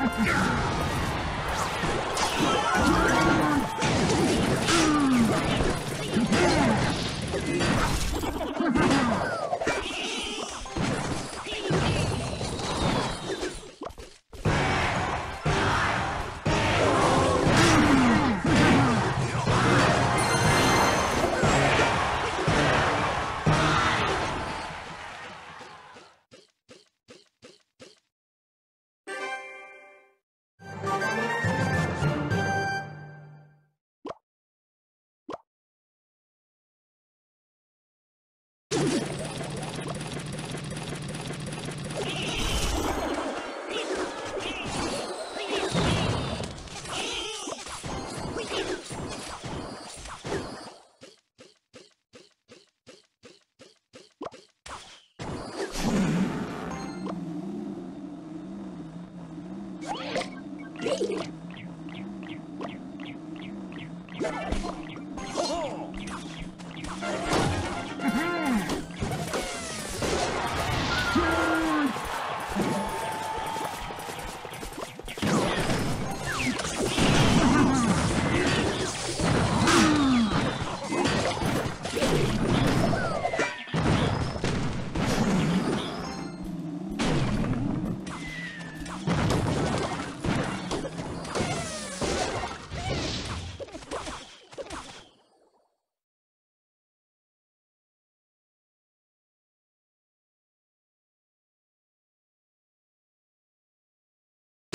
Yeah.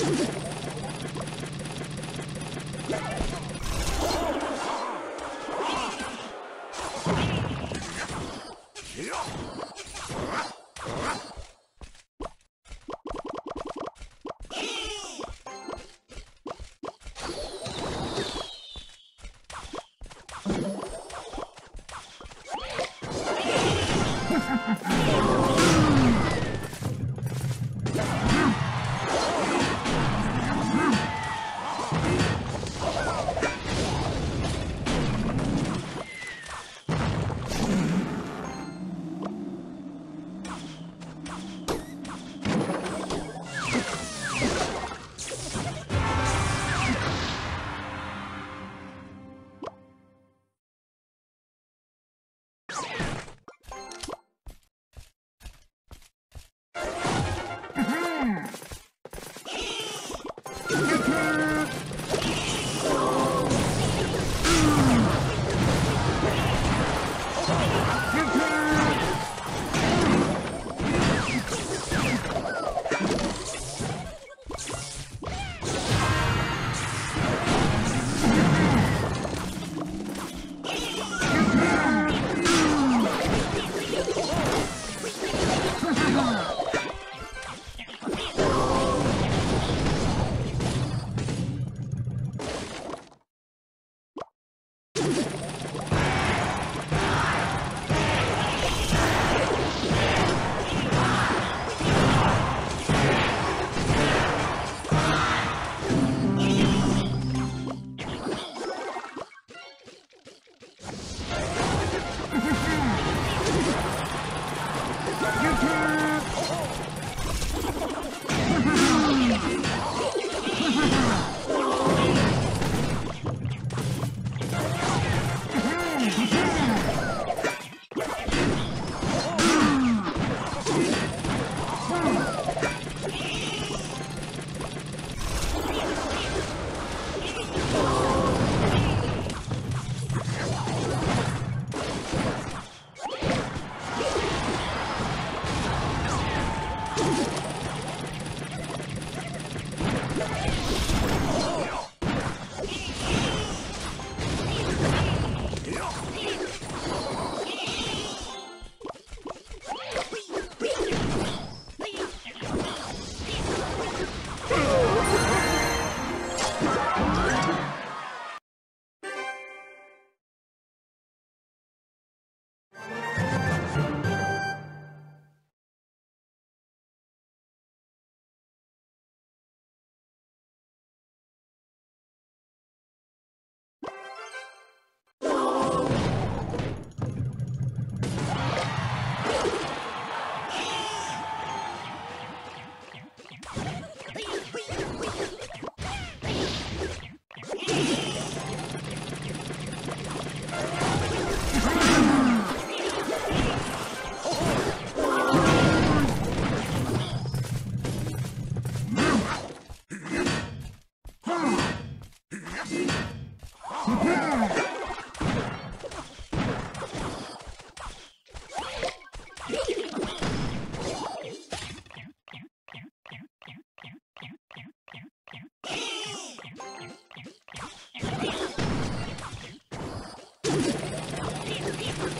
you Yeah.